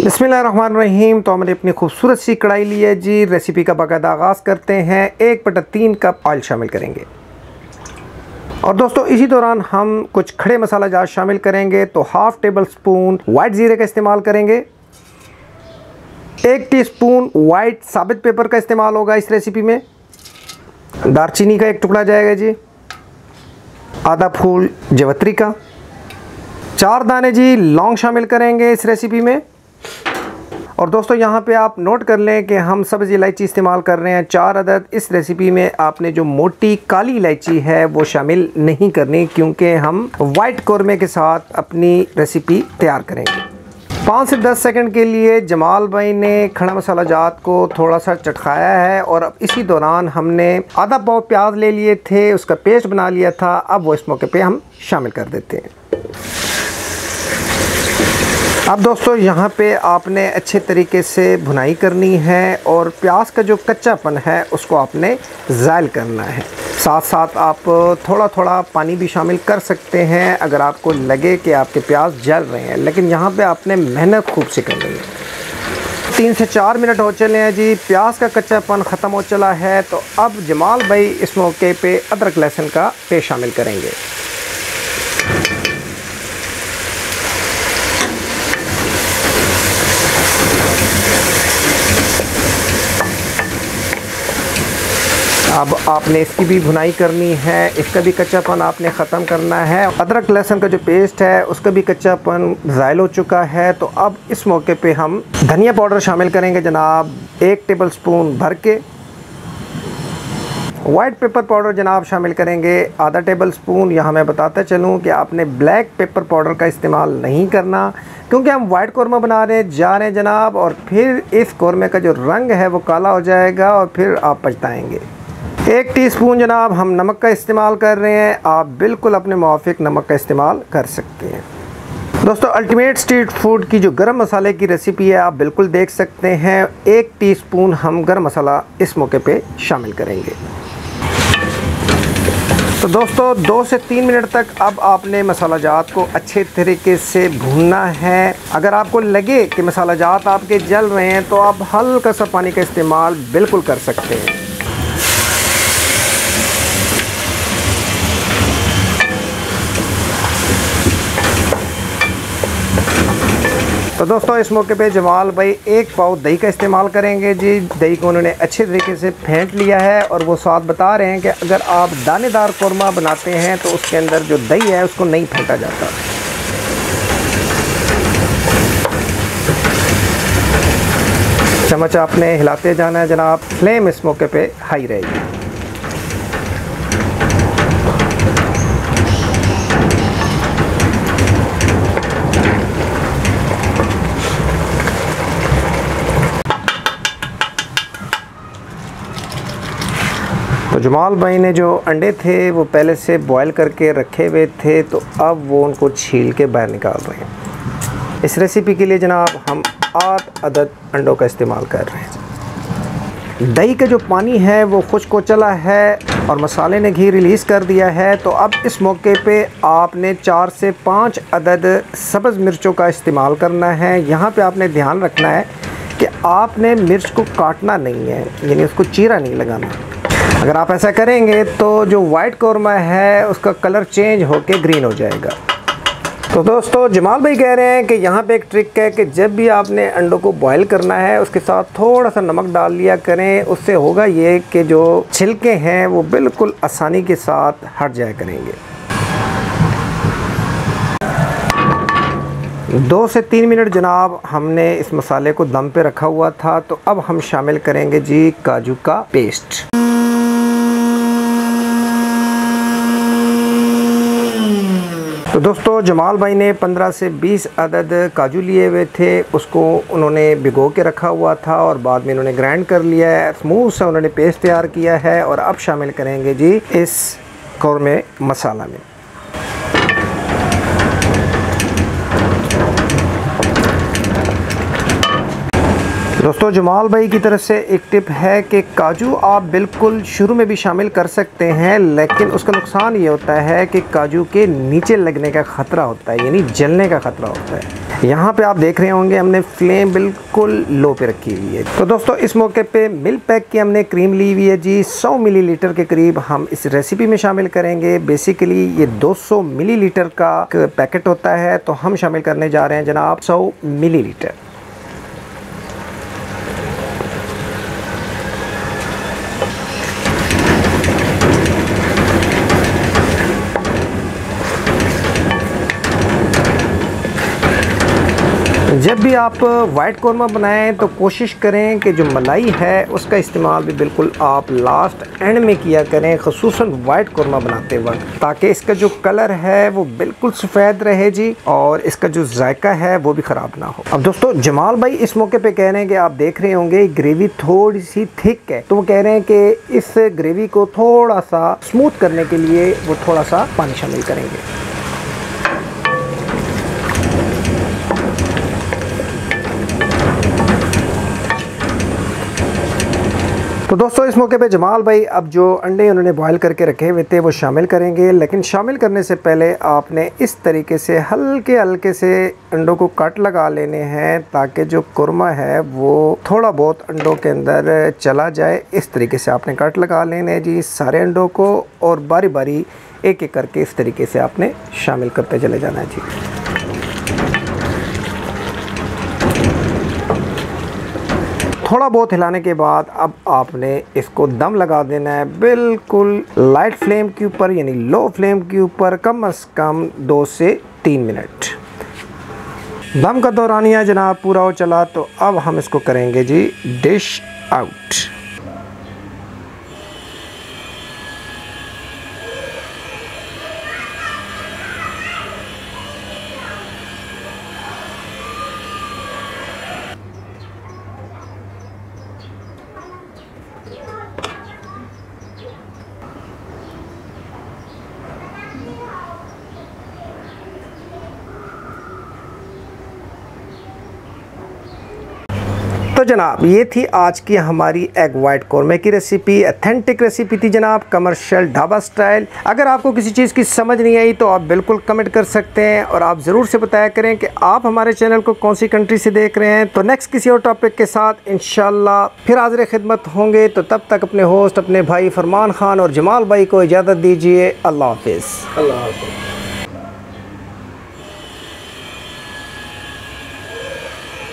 रहीम तो हमने अपनी खूबसूरत सी कढ़ाई ली है जी। रेसिपी का बाकायदा आगाज़ करते हैं। एक बटा तीन कप ऑयल शामिल करेंगे। और दोस्तों, इसी दौरान हम कुछ खड़े मसाला जात शामिल करेंगे। तो हाफ़ टेबल स्पून वाइट ज़ीरे का इस्तेमाल करेंगे। एक टीस्पून वाइट साबित पेपर का इस्तेमाल होगा इस रेसिपी में। दारचीनी का एक टुकड़ा जाएगा जी। आधा फूल जवत्री का। चार दाने जी लौंग शामिल करेंगे इस रेसिपी में। और दोस्तों, यहाँ पे आप नोट कर लें कि हम सब्ज़ इलायची इस्तेमाल कर रहे हैं चार अदद। इस रेसिपी में आपने जो मोटी काली इलायची है, वो शामिल नहीं करनी, क्योंकि हम वाइट कौरमे के साथ अपनी रेसिपी तैयार करेंगे। पाँच से दस सेकंड के लिए जमाल भाई ने खड़ा मसाला जात को थोड़ा सा चटकाया है, और अब इसी दौरान हमने आधा पाव प्याज ले लिए थे, उसका पेस्ट बना लिया था, अब वो इस मौके पे हम शामिल कर देते हैं। अब दोस्तों, यहाँ पे आपने अच्छे तरीके से भुनाई करनी है और प्याज का जो कच्चापन है, उसको आपने ज़ायल करना है। साथ साथ आप थोड़ा थोड़ा पानी भी शामिल कर सकते हैं अगर आपको लगे कि आपके प्याज जल रहे हैं। लेकिन यहाँ पे आपने मेहनत खूब से करनी है। तीन से चार मिनट हो चले हैं जी, प्याज का कच्चापन ख़त्म हो चला है तो अब जमाल भाई इस मौके पे अदरक लहसुन का पेस्ट शामिल करेंगे। अब आपने इसकी भी भुनाई करनी है, इसका भी कच्चापन आपने ख़त्म करना है। अदरक, लहसुन का जो पेस्ट है, उसका भी कच्चापन ज़ायल हो चुका है। तो अब इस मौके पे हम धनिया पाउडर शामिल करेंगे जनाब। एक टेबल स्पून भर के वाइट पेपर पाउडर जनाब शामिल करेंगे। आधा टेबल स्पून यहाँ मैं बताता चलूँ कि आपने ब्लैक पेपर पाउडर का इस्तेमाल नहीं करना, क्योंकि हम वाइट कौरमा बना रहे जा रहे हैं जनाब, और फिर इस कौरमे का जो रंग है वो काला हो जाएगा और फिर आप पछताएँगे। एक टीस्पून जनाब हम नमक का इस्तेमाल कर रहे हैं। आप बिल्कुल अपने मुआफ़िक नमक का इस्तेमाल कर सकते हैं। दोस्तों अल्टीमेट स्ट्रीट फ़ूड की जो गरम मसाले की रेसिपी है, आप बिल्कुल देख सकते हैं। एक टीस्पून हम गरम मसाला इस मौके पे शामिल करेंगे। तो दोस्तों, दो से तीन मिनट तक अब आपने मसाला जात को अच्छे तरीके से भूनना है। अगर आपको लगे कि मसाला जात आपके जल रहे हैं तो आप हल्का सा पानी का इस्तेमाल बिल्कुल कर सकते हैं। तो दोस्तों, इस मौके पे जमाल भाई एक पाव दही का इस्तेमाल करेंगे जी। दही को उन्होंने अच्छे तरीके से फेंट लिया है और वो साथ बता रहे हैं कि अगर आप दानेदार कौरमा बनाते हैं तो उसके अंदर जो दही है, उसको नहीं फेंटा जाता। चम्मच आपने हिलाते जाना है जनाब। फ्लेम इस मौके पे हाई रहेगी। तो जमाल भाई ने जो अंडे थे, वो पहले से बॉयल करके रखे हुए थे तो अब वो उनको छील के बाहर निकाल रहे हैं। इस रेसिपी के लिए जनाब, हम आठ अदद अंडों का इस्तेमाल कर रहे हैं। दही का जो पानी है, वो खुश्क हो चला है और मसाले ने घी रिलीज़ कर दिया है। तो अब इस मौके पे आपने चार से पाँच अदद सब्ज़ मिर्चों का इस्तेमाल करना है। यहाँ पे आपने ध्यान रखना है कि आपने मिर्च को काटना नहीं है, यानी उसको चीरा नहीं लगाना। अगर आप ऐसा करेंगे तो जो वाइट कौरमा है, उसका कलर चेंज होके ग्रीन हो जाएगा। तो दोस्तों, जमाल भाई कह रहे हैं कि यहाँ पे एक ट्रिक है कि जब भी आपने अंडों को बॉईल करना है, उसके साथ थोड़ा सा नमक डाल लिया करें। उससे होगा ये कि जो छिलके हैं, वो बिल्कुल आसानी के साथ हट जाया करेंगे। दो से तीन मिनट जनाब हमने इस मसाले को दम पे रखा हुआ था तो अब हम शामिल करेंगे जी काजू का पेस्ट तो दोस्तों, जमाल भाई ने 15 से 20 अदद काजू लिए हुए थे। उसको उन्होंने भिगो के रखा हुआ था और बाद में इन्होंने ग्राइंड कर लिया है। स्मूथ से उन्होंने पेस्ट तैयार किया है और अब शामिल करेंगे जी इस कौरमे मसाला में। दोस्तों, जमाल भाई की तरफ़ से एक टिप है कि काजू आप बिल्कुल शुरू में भी शामिल कर सकते हैं, लेकिन उसका नुकसान ये होता है कि काजू के नीचे लगने का ख़तरा होता है, यानी जलने का ख़तरा होता है। यहाँ पे आप देख रहे होंगे, हमने फ्लेम बिल्कुल लो पे रखी हुई है। तो दोस्तों, इस मौके पे मिल्क पैक की हमने क्रीम ली हुई है जी। 100 मिलीलीटर के करीब हम इस रेसिपी में शामिल करेंगे। बेसिकली ये 200 मिलीलीटर का पैकेट होता है तो हम शामिल करने जा रहे हैं जनाब 100 मिलीलीटर। जब भी आप वाइट कौरमा बनाएँ तो कोशिश करें कि जो मलाई है, उसका इस्तेमाल भी बिल्कुल आप लास्ट एंड में किया करें खसूस वाइट कौरमा बनाते वक्त, ताकि इसका जो कलर है, वो बिल्कुल सफ़ेद रहे जी, और इसका जो जायका है, वो भी ख़राब ना हो। अब दोस्तों, जमाल भाई इस मौके पे कह रहे हैं कि आप देख रहे होंगे ग्रेवी थोड़ी सी थिक है। तो वो कह रहे हैं कि इस ग्रेवी को थोड़ा सा स्मूथ करने के लिए वो थोड़ा सा पानी शामिल करेंगे। तो दोस्तों, इस मौके पे जमाल भाई अब जो अंडे उन्होंने बॉयल करके रखे हुए थे, वो शामिल करेंगे। लेकिन शामिल करने से पहले आपने इस तरीके से हल्के हल्के से अंडों को कट लगा लेने हैं ताकि जो कुरमा है, वो थोड़ा बहुत अंडों के अंदर चला जाए। इस तरीके से आपने कट लगा लेने जी सारे अंडों को और बारी बारी एक एक करके इस तरीके से आपने शामिल करते चले जाना है जी। थोड़ा बहुत हिलाने के बाद अब आपने इसको दम लगा देना है। बिल्कुल लाइट फ्लेम के ऊपर, यानी लो फ्लेम के ऊपर, कम अज़ कम दो से तीन मिनट। दम का दौरानिया जनाब, पूरा हो चला तो अब हम इसको करेंगे जी डिश आउट तो जनाब, ये थी आज की हमारी एग वाइट कौरमे की रेसिपी अथेंटिक रेसिपी थी जनाब कमर्शियल ढाबा स्टाइल अगर आपको किसी चीज़ की समझ नहीं आई तो आप बिल्कुल कमेंट कर सकते हैं और आप ज़रूर से बताया करें कि आप हमारे चैनल को कौन सी कंट्री से देख रहे हैं। तो नेक्स्ट किसी और टॉपिक के साथ इन फिर हाजिर खिदमत होंगे। तो तब तक अपने होस्ट अपने भाई फरमान खान और जमाल भाई को इजाज़त दीजिए। अल्लाह हाफिज़। अल्लाह हाफिज़।